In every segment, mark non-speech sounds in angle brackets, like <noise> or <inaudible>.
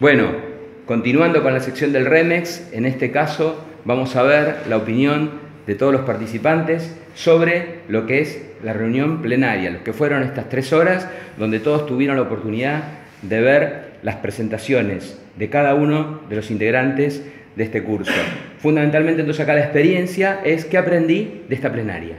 Bueno, continuando con la sección del REMEX, en este caso vamos a ver la opinión de todos los participantes sobre lo que es la reunión plenaria, lo que fueron estas tres horas donde todos tuvieron la oportunidad de ver las presentaciones de cada uno de los integrantes de este curso. Fundamentalmente entonces acá la experiencia es que aprendí de esta plenaria.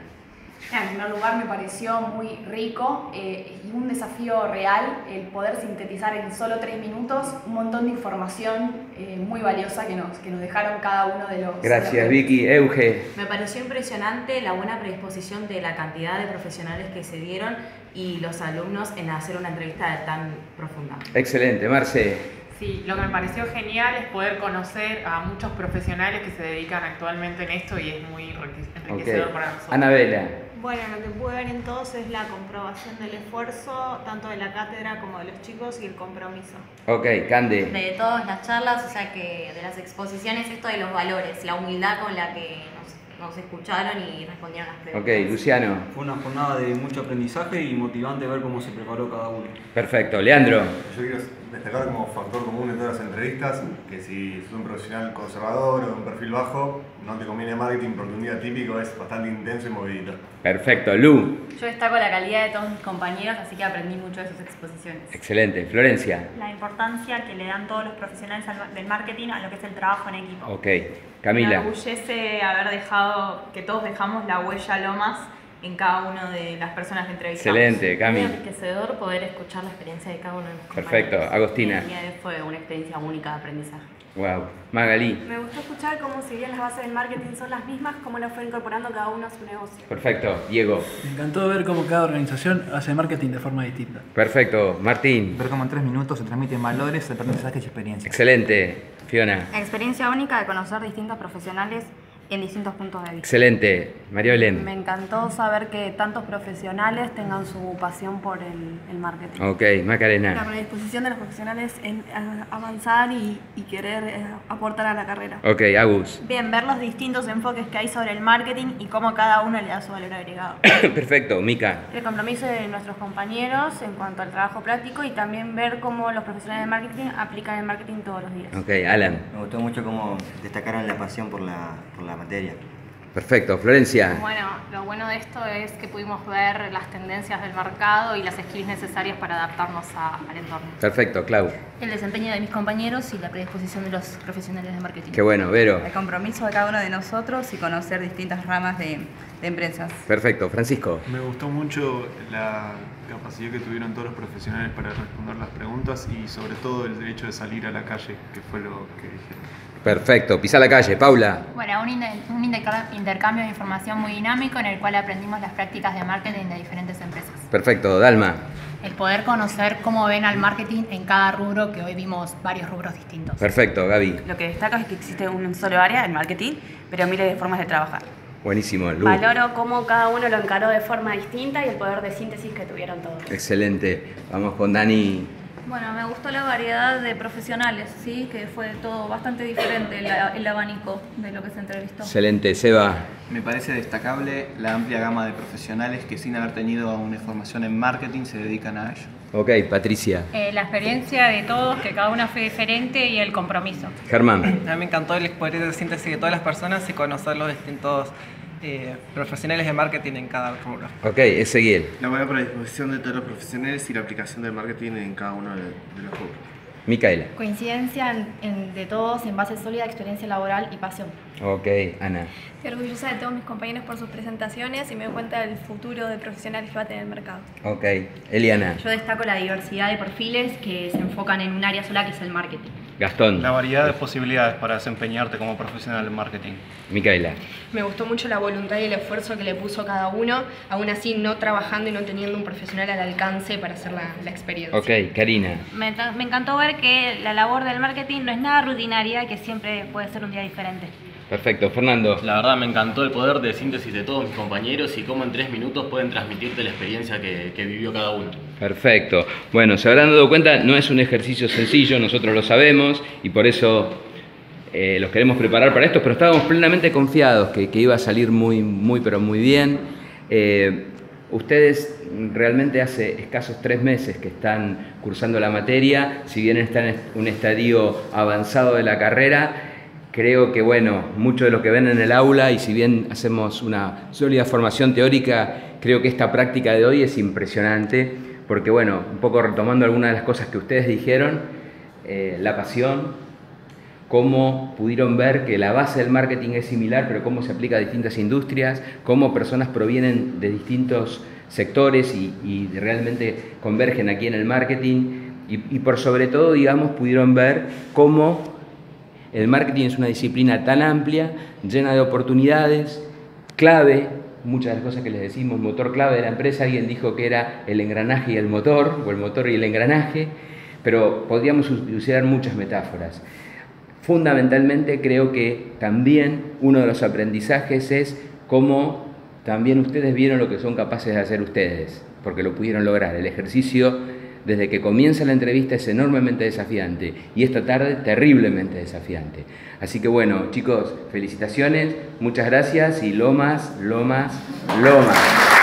Primer lugar me pareció muy rico eh, y un desafío real el poder sintetizar en solo tres minutos un montón de información eh, muy valiosa que nos, que nos dejaron cada uno de los... Gracias Vicky. Euge. Me pareció impresionante la buena predisposición de la cantidad de profesionales que se dieron y los alumnos en hacer una entrevista tan profunda. Excelente. Marce. Sí, lo que me pareció genial es poder conocer a muchos profesionales que se dedican actualmente en esto y es muy enriquecedor para nosotros. Anabela. Bueno, lo que pude ver entonces es la comprobación del esfuerzo, tanto de la cátedra como de los chicos, y el compromiso. Ok, Cande. De todas las charlas, o sea que de las exposiciones, esto de los valores, la humildad con la que nos, nos escucharon y respondieron las preguntas. Ok, Luciano. Fue una jornada de mucho aprendizaje y motivante ver cómo se preparó cada uno. Perfecto. Leandro. Yo quiero destacar como factor común en todas las entrevistas que si sos un profesional conservador o de un perfil bajo, no te conviene marketing porque un día típico es bastante intenso y movidito. Perfecto. Lu. Yo destaco la calidad de todos mis compañeros, así que aprendí mucho de sus exposiciones. Excelente. Florencia. La importancia que le dan todos los profesionales del marketing a lo que es el trabajo en equipo. Ok. Camila. Me enorgullece haber dejado, que todos dejamos la huella Lomas en cada una de las personas que entrevistamos. Excelente, Cami. Muy enriquecedor poder escuchar la experiencia de cada uno de los compañeros. Perfecto, hoy fue una experiencia única de aprendizaje. Wow. Magali. Me gustó escuchar cómo si bien las bases del marketing son las mismas, cómo lo fue incorporando cada uno a su negocio. Perfecto. Diego. Me encantó ver cómo cada organización hace marketing de forma distinta. Perfecto. Martín. Ver cómo en tres minutos se transmiten valores, aprendizajes y experiencias. Excelente. Fiona. Experiencia única de conocer distintos profesionales en distintos puntos de vista. Excelente. María Belén. Me encantó saber que tantos profesionales tengan su pasión por el, el marketing. Ok, Macarena. La predisposición de los profesionales en avanzar y, y querer uh, aportar a la carrera. Ok, Agus. Bien, ver los distintos enfoques que hay sobre el marketing y cómo cada uno le da su valor agregado. <coughs> Perfecto, Mica. El compromiso de nuestros compañeros en cuanto al trabajo práctico y también ver cómo los profesionales de marketing aplican el marketing todos los días. Ok, Alan. Me gustó mucho cómo destacaron la pasión por la, por la materia. Perfecto, Florencia. Bueno, lo bueno de esto es que pudimos ver las tendencias del mercado y las skills necesarias para adaptarnos a, al entorno. Perfecto, Clau. El desempeño de mis compañeros y la predisposición de los profesionales de marketing. Qué bueno, Vero. El compromiso de cada uno de nosotros y conocer distintas ramas de, de empresas. Perfecto, Francisco. Me gustó mucho la capacidad que tuvieron todos los profesionales para responder las preguntas y sobre todo el derecho de salir a la calle, que fue lo que dijeron. Perfecto, pisa la calle, Paula. Bueno, un, un, intercambio de información muy dinámico en el cual aprendimos las prácticas de marketing de diferentes empresas. Perfecto, Dalma. El poder conocer cómo ven al marketing en cada rubro, que hoy vimos varios rubros distintos. Perfecto, Gaby. Lo que destaca es que existe un solo área, el marketing, pero miles de formas de trabajar. Buenísimo, Lu. Valoro cómo cada uno lo encaró de forma distinta y el poder de síntesis que tuvieron todos. Excelente. Vamos con Dani. Bueno, me gustó la variedad de profesionales, ¿sí? que fue todo bastante diferente el, el, abanico de lo que se entrevistó. Excelente, Seba. Me parece destacable la amplia gama de profesionales que sin haber tenido una formación en marketing se dedican a ello. Ok, Patricia. Eh, la experiencia de todos, que cada una fue diferente y el compromiso. Germán. A mí me encantó el poder de síntesis de todas las personas y conocer los distintos eh, profesionales de marketing en cada rubro. Ok, es seguir. La buena predisposición de todos los profesionales y la aplicación del marketing en cada uno de, de los rubros. Micaela. Coincidencia en, en, de todos en base sólida, experiencia laboral y pasión. Ok, Ana. Estoy orgullosa de todos mis compañeros por sus presentaciones y me doy cuenta del futuro de profesionales que va a tener el mercado. Ok, Eliana. Yo destaco la diversidad de perfiles que se enfocan en un área sola que es el marketing. Gastón. La variedad de posibilidades para desempeñarte como profesional en marketing. Micaela. Me gustó mucho la voluntad y el esfuerzo que le puso cada uno, aún así no trabajando y no teniendo un profesional al alcance para hacer la, la experiencia. Ok, Karina. Me, me encantó ver que la labor del marketing no es nada rutinaria, que siempre puede ser un día diferente. Perfecto, Fernando. La verdad me encantó el poder de síntesis de todos mis compañeros y cómo en tres minutos pueden transmitirte la experiencia que, que, vivió cada uno. Perfecto. Bueno, se habrán dado cuenta, no es un ejercicio sencillo, nosotros lo sabemos y por eso eh, los queremos preparar para esto, pero estábamos plenamente confiados que, que, iba a salir muy, muy, pero muy bien. Eh, Ustedes realmente hace escasos tres meses que están cursando la materia, si bien están en un estadio avanzado de la carrera, creo que bueno, mucho de lo que ven en el aula y si bien hacemos una sólida formación teórica, creo que esta práctica de hoy es impresionante, porque bueno, un poco retomando algunas de las cosas que ustedes dijeron, eh, la pasión, cómo pudieron ver que la base del marketing es similar, pero cómo se aplica a distintas industrias, cómo personas provienen de distintos sectores y, realmente convergen aquí en el marketing. Y, y, por sobre todo, digamos, pudieron ver cómo el marketing es una disciplina tan amplia, llena de oportunidades, clave, muchas de las cosas que les decimos, motor clave de la empresa, alguien dijo que era el engranaje y el motor, o el motor y el engranaje, pero podríamos usar muchas metáforas. Fundamentalmente creo que también uno de los aprendizajes es cómo también ustedes vieron lo que son capaces de hacer ustedes, porque lo pudieron lograr. El ejercicio desde que comienza la entrevista es enormemente desafiante y esta tarde terriblemente desafiante. Así que bueno, chicos, felicitaciones, muchas gracias y lomas, lomas, lomas.